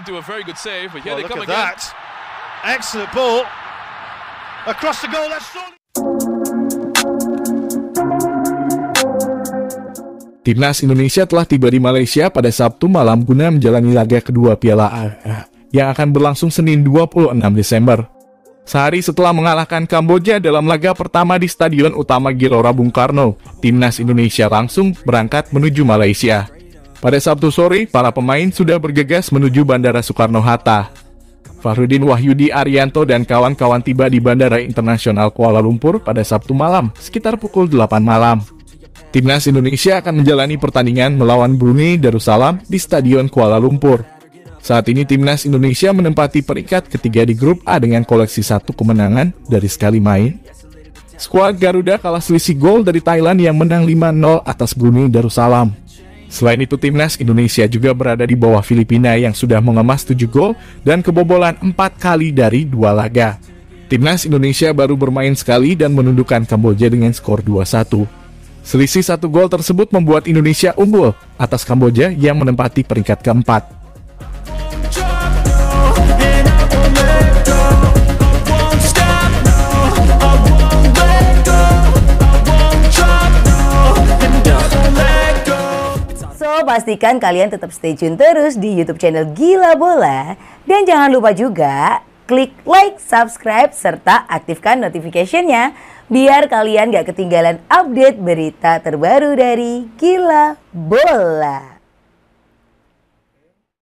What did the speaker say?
into a very good save, but here Well, they look come at again. that. Excellent ball. Across the goal, that's surely... Timnas Indonesia telah tiba di Malaysia pada Sabtu malam guna menjalani laga kedua Piala AFF yang akan berlangsung Senin 26 Desember. Sehari setelah mengalahkan Kamboja dalam laga pertama di Stadion Utama Gelora Bung Karno, Timnas Indonesia langsung berangkat menuju Malaysia. Pada Sabtu sore, para pemain sudah bergegas menuju Bandara Soekarno-Hatta. Fahrudin Wahyudi Arianto dan kawan-kawan tiba di Bandara Internasional Kuala Lumpur pada Sabtu malam, sekitar pukul 8 malam. Timnas Indonesia akan menjalani pertandingan melawan Brunei Darussalam di Stadion Kuala Lumpur. Saat ini Timnas Indonesia menempati peringkat ketiga di grup A dengan koleksi satu kemenangan dari sekali main. Skuad Garuda kalah selisih gol dari Thailand yang menang 5-0 atas Brunei Darussalam. Selain itu, Timnas Indonesia juga berada di bawah Filipina yang sudah mengemas 7 gol dan kebobolan 4 kali dari dua laga. Timnas Indonesia baru bermain sekali dan menundukkan Kamboja dengan skor 2-1. Selisih satu gol tersebut membuat Indonesia unggul atas Kamboja yang menempati peringkat keempat. Pastikan kalian tetap stay tune terus di YouTube channel Gila Bola. Dan jangan lupa juga klik like, subscribe, serta aktifkan notification-nya biar kalian gak ketinggalan update berita terbaru dari Gila Bola.